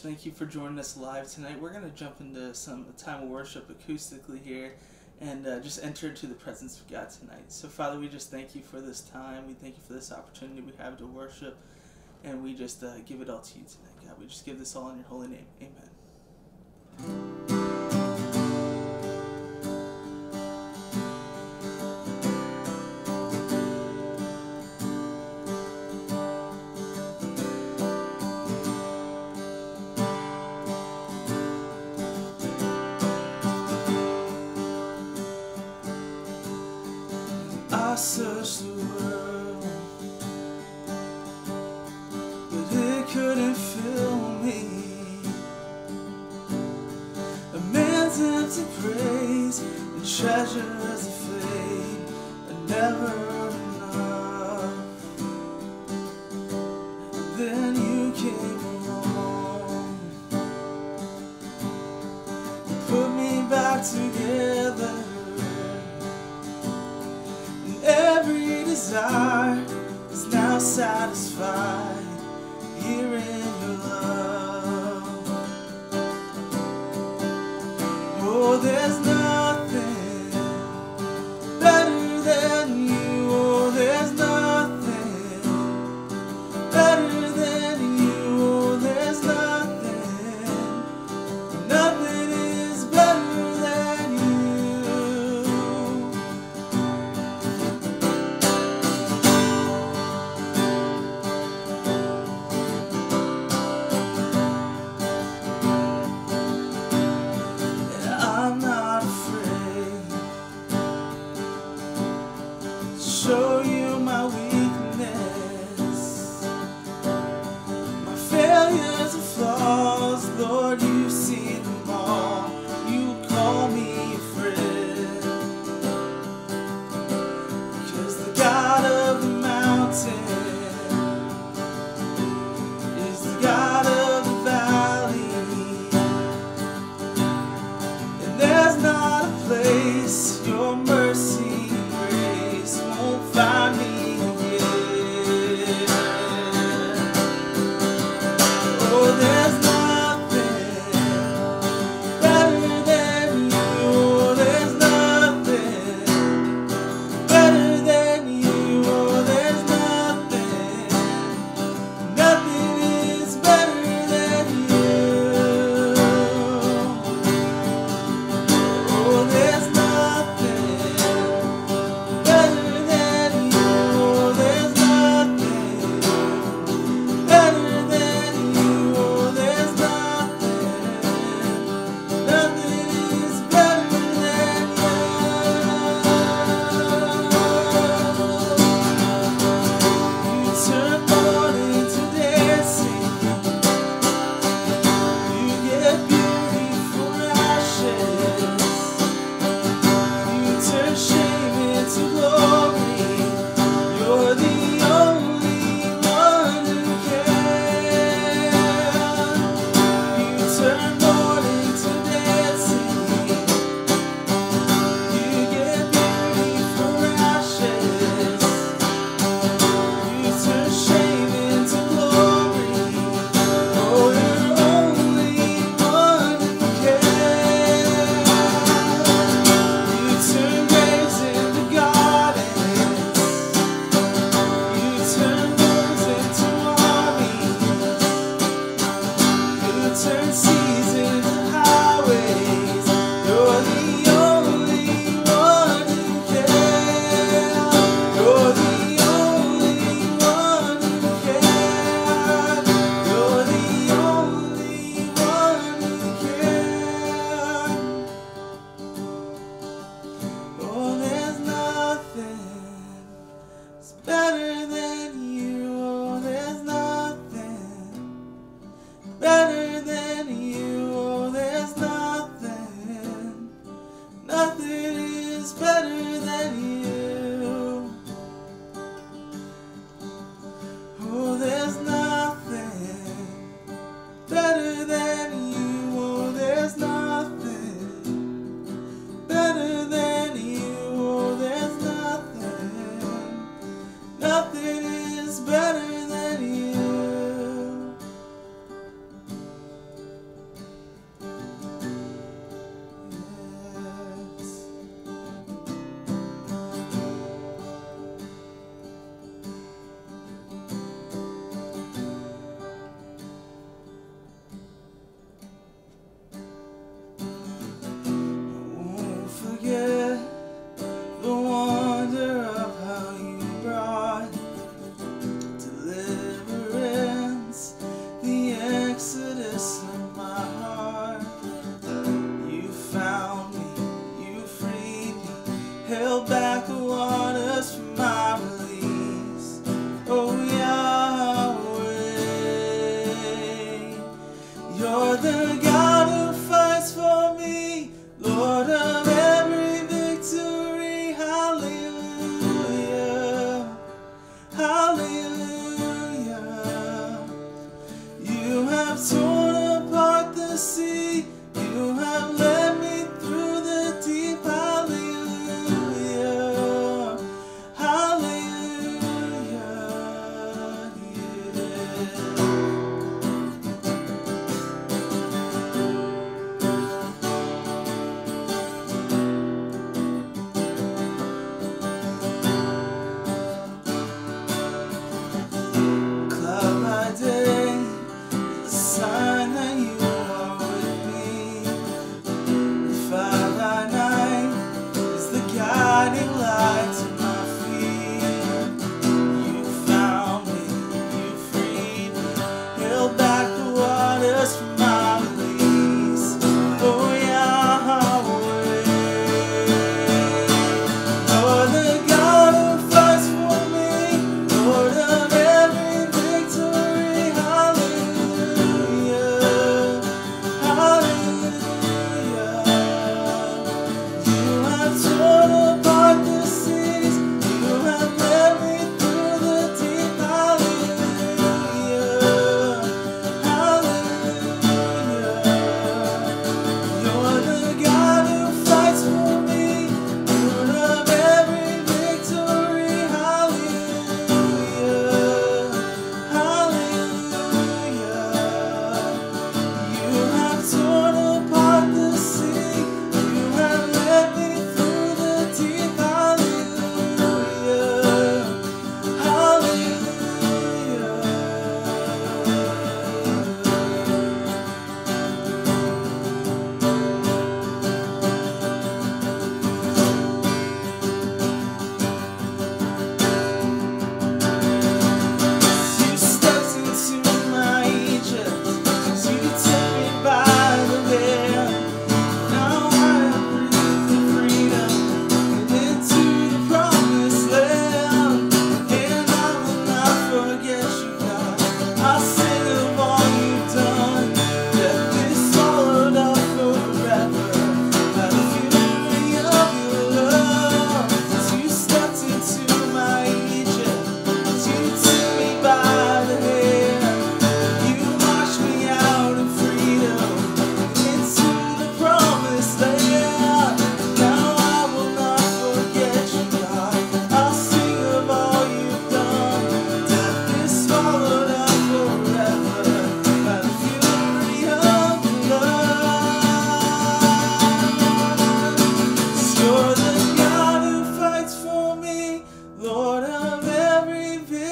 Thank you for joining us live tonight. We're going to jump into some time of worship acoustically here and uh, just enter into the presence of God tonight. So, Father, we just thank you for this time. We thank you for this opportunity we have to worship, and we just uh, give it all to you tonight, God. We just give this all in your holy name. Amen. back together. And every desire is now satisfied Here in your love. Oh, there's no show you my weakness, my failures and flaws, Lord.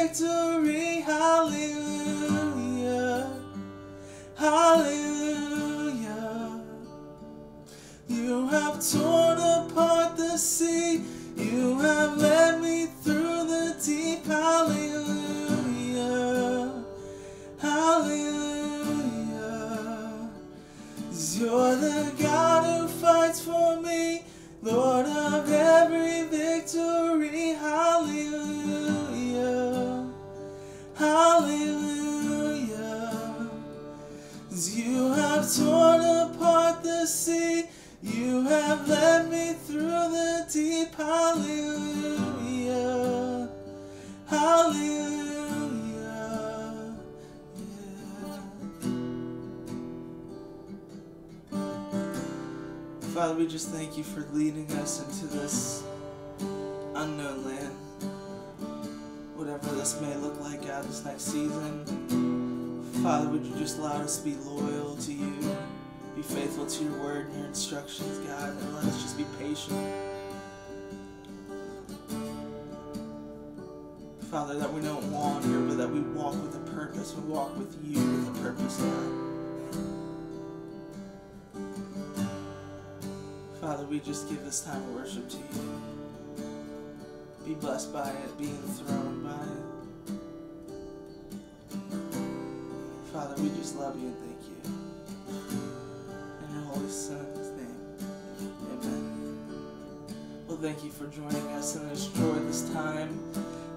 Victory. Hallelujah. Hallelujah. You have torn apart the sea. You have led me through the deep. Hallelujah. Hallelujah. You're the God who fights for me, Lord of every victory. Hallelujah. Hallelujah. You have torn apart the sea. You have led me through the deep. Hallelujah. Hallelujah. Yeah. Father, we just thank you for leading us into this unknown land. Whatever this may look like, God, this next season. Father, would you just allow us to be loyal to you, be faithful to your word and your instructions, God, and let us just be patient. Father, that we don't wander, but that we walk with a purpose. We walk with you with a purpose, God. Father, we just give this time of worship to you. Be blessed by it, be enthroned by it. Father, we just love you and thank you. In your Holy Son's name, amen. Well, thank you for joining us and enjoy this time,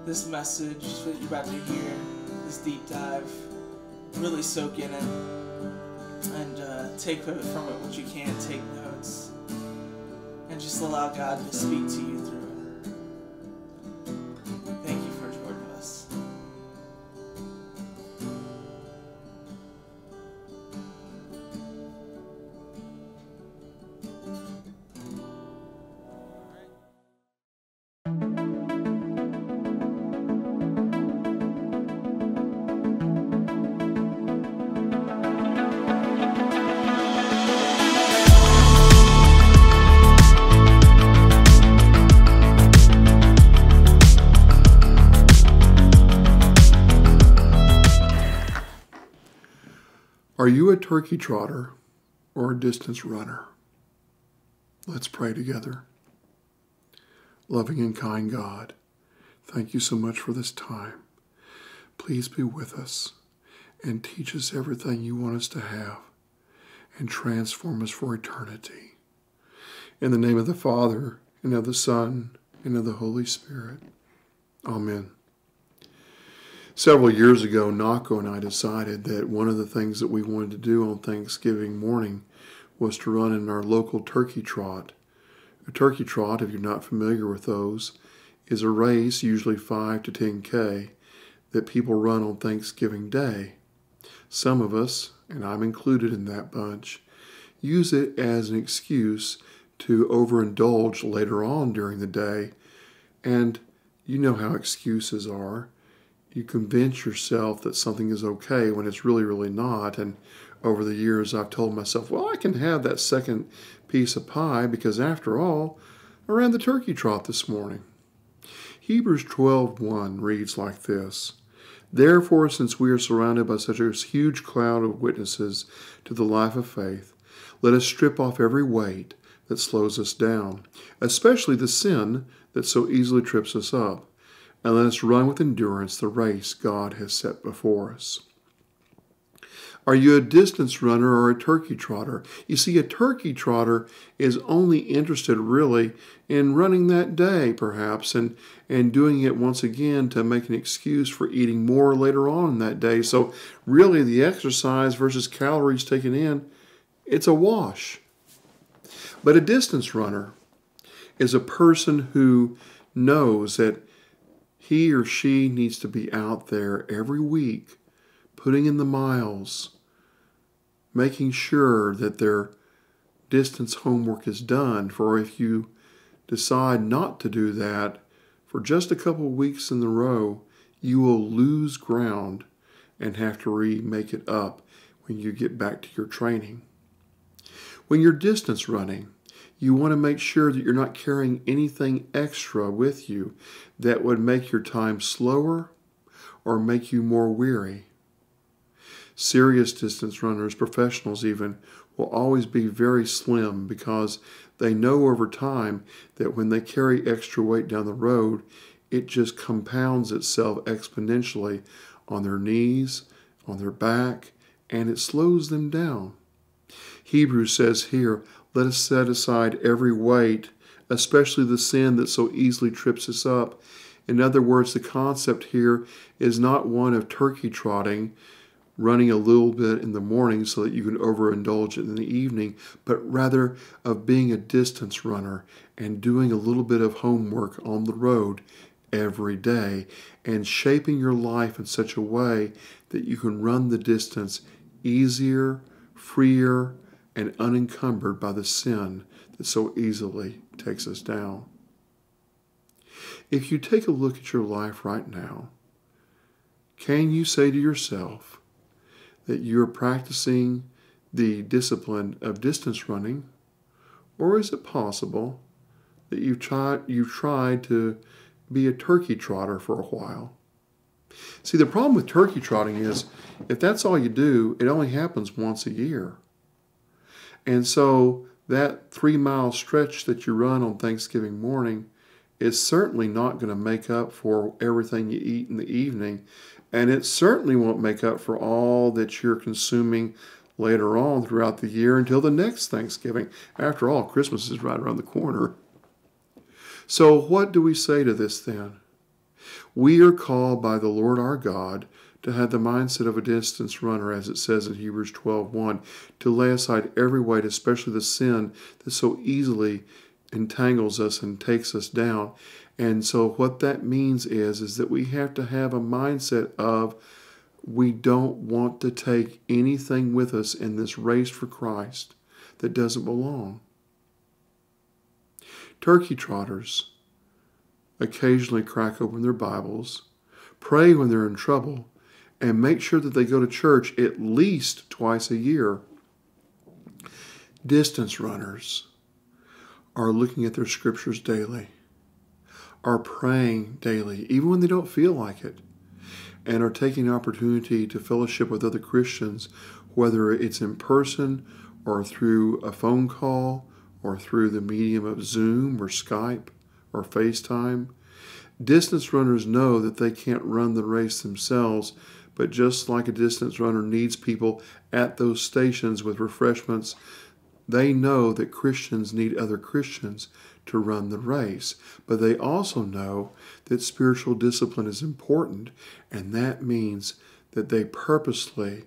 this message that you're about to hear, this deep dive. Really soak in it. And uh, take from it what you can, take notes, and just allow God to speak to you through turkey trotter or a distance runner? Let's pray together. Loving and kind God, thank you so much for this time. Please be with us and teach us everything you want us to have and transform us for eternity. In the name of the Father, and of the Son, and of the Holy Spirit. Amen. Several years ago, Nako and I decided that one of the things that we wanted to do on Thanksgiving morning was to run in our local turkey trot. A turkey trot, if you're not familiar with those, is a race, usually 5 to 10K, that people run on Thanksgiving Day. Some of us, and I'm included in that bunch, use it as an excuse to overindulge later on during the day. And you know how excuses are you convince yourself that something is okay when it's really, really not. And over the years, I've told myself, well, I can have that second piece of pie because after all, I ran the turkey trot this morning. Hebrews 12:1 reads like this: Therefore, since we are surrounded by such a huge cloud of witnesses to the life of faith, let us strip off every weight that slows us down, especially the sin that so easily trips us up and let us run with endurance the race God has set before us. Are you a distance runner or a turkey trotter? You see, a turkey trotter is only interested really in running that day, perhaps, and, and doing it once again to make an excuse for eating more later on that day. So, really, the exercise versus calories taken in, it's a wash. But a distance runner is a person who knows that he or she needs to be out there every week, putting in the miles, making sure that their distance homework is done. For if you decide not to do that for just a couple of weeks in a row, you will lose ground and have to remake it up when you get back to your training. When you're distance running, you want to make sure that you're not carrying anything extra with you that would make your time slower or make you more weary. Serious distance runners, professionals even, will always be very slim because they know over time that when they carry extra weight down the road, it just compounds itself exponentially on their knees, on their back, and it slows them down. Hebrews says here, let us set aside every weight, especially the sin that so easily trips us up. In other words, the concept here is not one of turkey trotting, running a little bit in the morning so that you can overindulge it in the evening, but rather of being a distance runner and doing a little bit of homework on the road every day and shaping your life in such a way that you can run the distance easier, freer, and unencumbered by the sin that so easily takes us down. If you take a look at your life right now, can you say to yourself that you're practicing the discipline of distance running, or is it possible that you've tried, you've tried to be a turkey trotter for a while? See, the problem with turkey trotting is if that's all you do, it only happens once a year. And so that three mile stretch that you run on Thanksgiving morning is certainly not going to make up for everything you eat in the evening. And it certainly won't make up for all that you're consuming later on throughout the year until the next Thanksgiving. After all, Christmas is right around the corner. So, what do we say to this then? We are called by the Lord our God to have the mindset of a distance runner, as it says in Hebrews 12:1, to lay aside every weight, especially the sin that so easily entangles us and takes us down. And so what that means is is that we have to have a mindset of we don't want to take anything with us in this race for Christ that doesn't belong. Turkey trotters occasionally crack open their Bibles, pray when they're in trouble, and make sure that they go to church at least twice a year. Distance runners are looking at their scriptures daily, are praying daily, even when they don't feel like it, and are taking opportunity to fellowship with other Christians, whether it's in person or through a phone call or through the medium of Zoom or Skype or FaceTime. Distance runners know that they can't run the race themselves, but just like a distance runner needs people at those stations with refreshments, they know that Christians need other Christians to run the race. But they also know that spiritual discipline is important, and that means that they purposely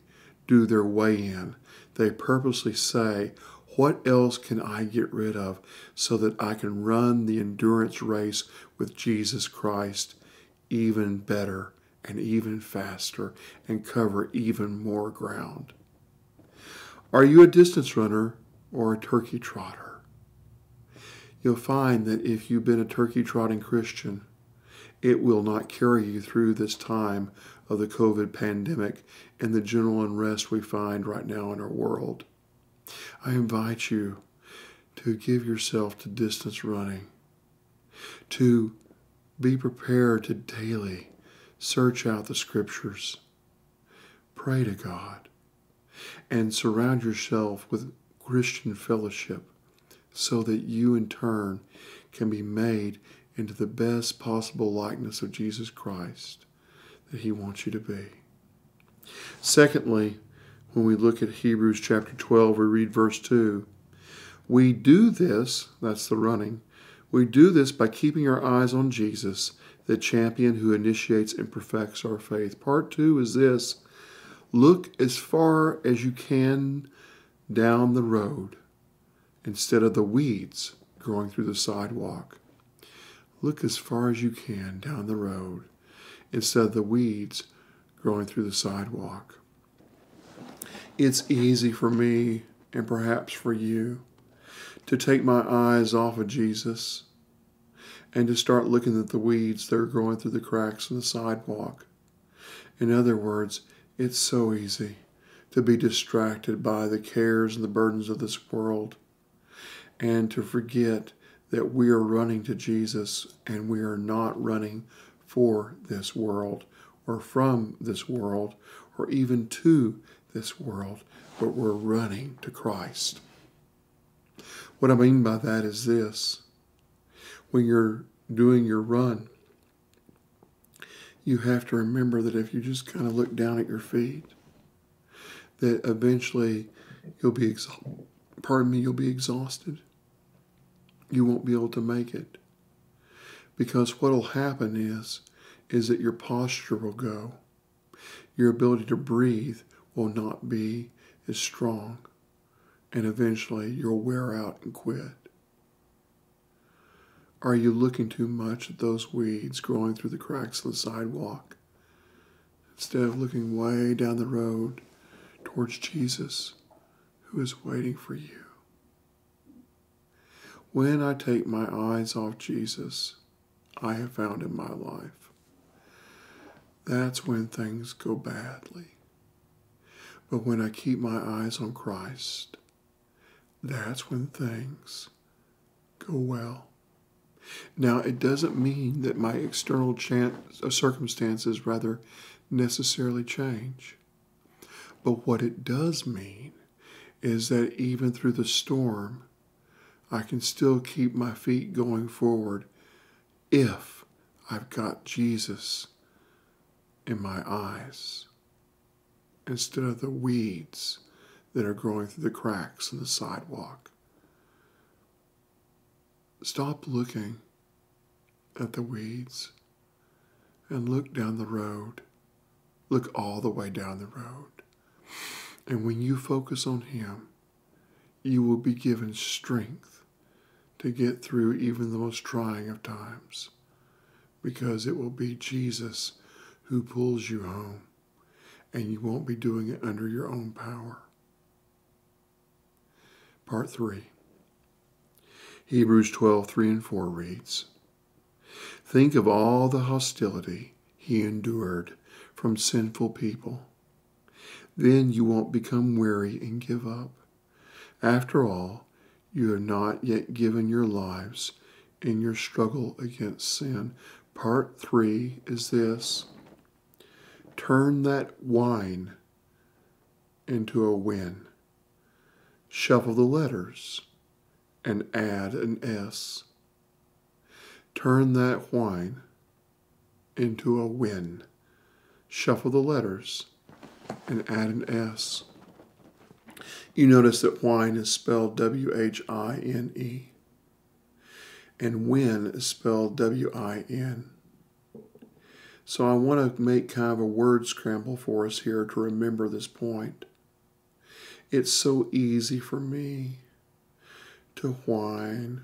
do their weigh in. They purposely say, What else can I get rid of so that I can run the endurance race with Jesus Christ even better and even faster and cover even more ground? Are you a distance runner or a turkey trotter? You'll find that if you've been a turkey trotting Christian, it will not carry you through this time of the COVID pandemic and the general unrest we find right now in our world. I invite you to give yourself to distance running, to be prepared to daily search out the scriptures, pray to God, and surround yourself with Christian fellowship so that you in turn can be made into the best possible likeness of Jesus Christ that He wants you to be. Secondly, when we look at Hebrews chapter 12, we read verse 2. We do this, that's the running, we do this by keeping our eyes on Jesus, the champion who initiates and perfects our faith. Part two is this look as far as you can down the road instead of the weeds growing through the sidewalk. Look as far as you can down the road instead of the weeds growing through the sidewalk. It's easy for me and perhaps for you to take my eyes off of Jesus and to start looking at the weeds that are growing through the cracks in the sidewalk. In other words, it's so easy to be distracted by the cares and the burdens of this world and to forget that we are running to Jesus and we are not running for this world or from this world or even to this world, but we're running to Christ. What I mean by that is this when you're doing your run, you have to remember that if you just kind of look down at your feet, that eventually you'll be exhausted. Pardon me, you'll be exhausted. You won't be able to make it. Because what'll happen is, is that your posture will go. Your ability to breathe will not be as strong. And eventually you'll wear out and quit. Are you looking too much at those weeds growing through the cracks of the sidewalk instead of looking way down the road towards Jesus who is waiting for you? When I take my eyes off Jesus, I have found in my life, that's when things go badly. But when I keep my eyes on Christ, that's when things go well. Now, it doesn't mean that my external chance, uh, circumstances rather necessarily change. But what it does mean is that even through the storm, I can still keep my feet going forward if I've got Jesus in my eyes instead of the weeds that are growing through the cracks in the sidewalk. Stop looking at the weeds and look down the road look all the way down the road. And when you focus on Him, you will be given strength to get through even the most trying of times because it will be Jesus who pulls you home and you won't be doing it under your own power. Part 3 Hebrews 12 3 and 4 reads Think of all the hostility he endured from sinful people. Then you won't become weary and give up. After all, you have not yet given your lives in your struggle against sin. Part three is this turn that wine into a win. Shuffle the letters and add an S. Turn that whine into a win. Shuffle the letters and add an S. You notice that whine is spelled W H I N E and win is spelled W I N. So I want to make kind of a word scramble for us here to remember this point. It's so easy for me to whine,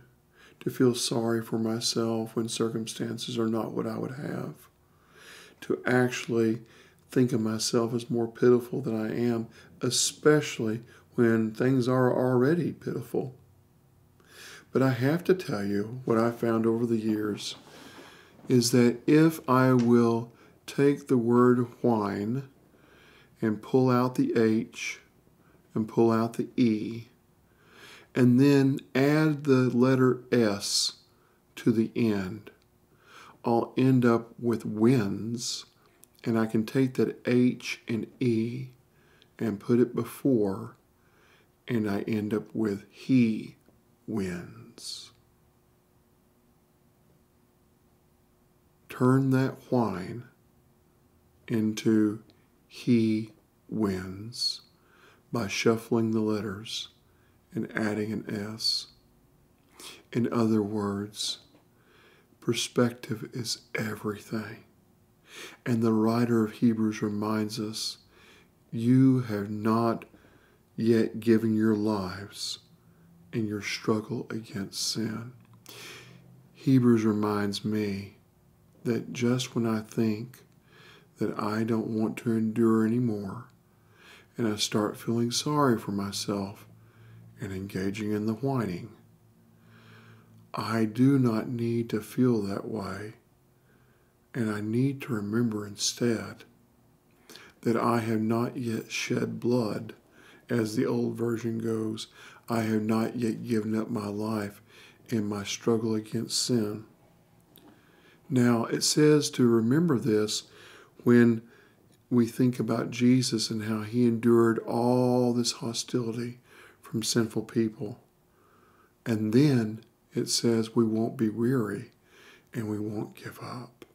to feel sorry for myself when circumstances are not what I would have, to actually think of myself as more pitiful than I am, especially when things are already pitiful. But I have to tell you what I found over the years is that if I will take the word whine and pull out the H and pull out the E and then add the letter S to the end, I'll end up with wins and I can take that H and E and put it before and I end up with he wins. Turn that whine into he wins by shuffling the letters and adding an S. In other words, perspective is everything. And the writer of Hebrews reminds us you have not yet given your lives in your struggle against sin. Hebrews reminds me that just when I think that I don't want to endure anymore, and I start feeling sorry for myself and engaging in the whining, I do not need to feel that way, and I need to remember instead that I have not yet shed blood, as the old version goes. I have not yet given up my life in my struggle against sin. Now, it says to remember this when we think about Jesus and how he endured all this hostility from sinful people. And then it says we won't be weary and we won't give up.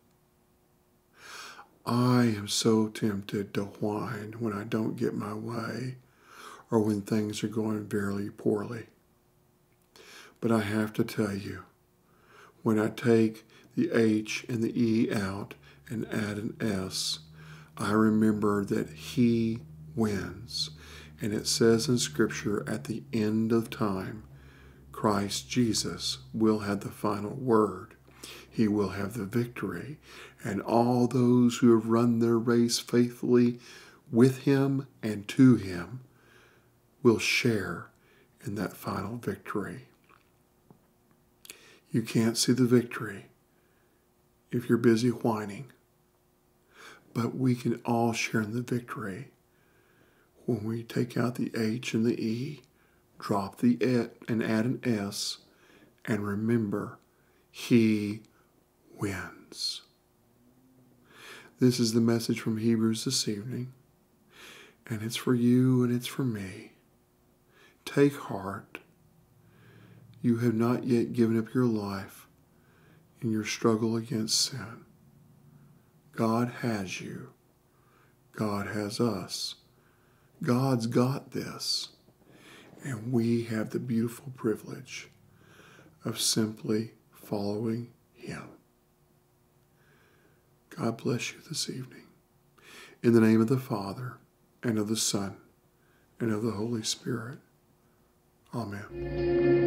I am so tempted to whine when I don't get my way or when things are going very poorly. But I have to tell you, when I take the H and the E out and add an S, I remember that He wins. And it says in Scripture at the end of time, Christ Jesus will have the final word. He will have the victory. And all those who have run their race faithfully with Him and to Him will share in that final victory. You can't see the victory if you're busy whining, but we can all share in the victory when we take out the H and the E, drop the et and add an S, and remember, He wins. This is the message from Hebrews this evening, and it's for you and it's for me. Take heart. You have not yet given up your life in your struggle against sin. God has you. God has us. God's got this. And we have the beautiful privilege of simply following Him. God bless you this evening. In the name of the Father, and of the Son, and of the Holy Spirit. Amen.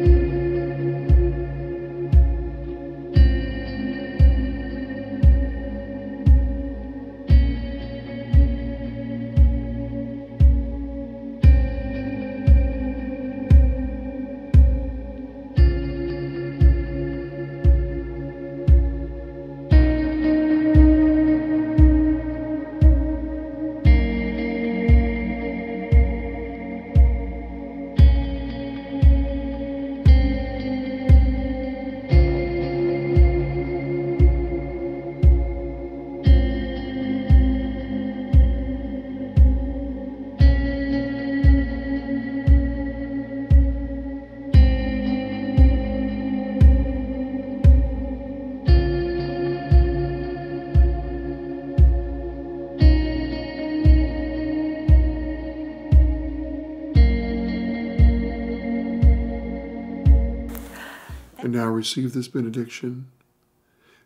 Receive this benediction.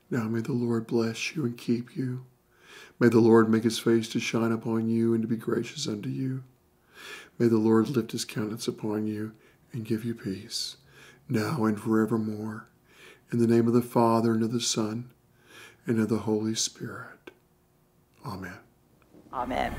Now may the Lord bless you and keep you. May the Lord make his face to shine upon you and to be gracious unto you. May the Lord lift his countenance upon you and give you peace, now and forevermore. In the name of the Father, and of the Son, and of the Holy Spirit. Amen. Amen.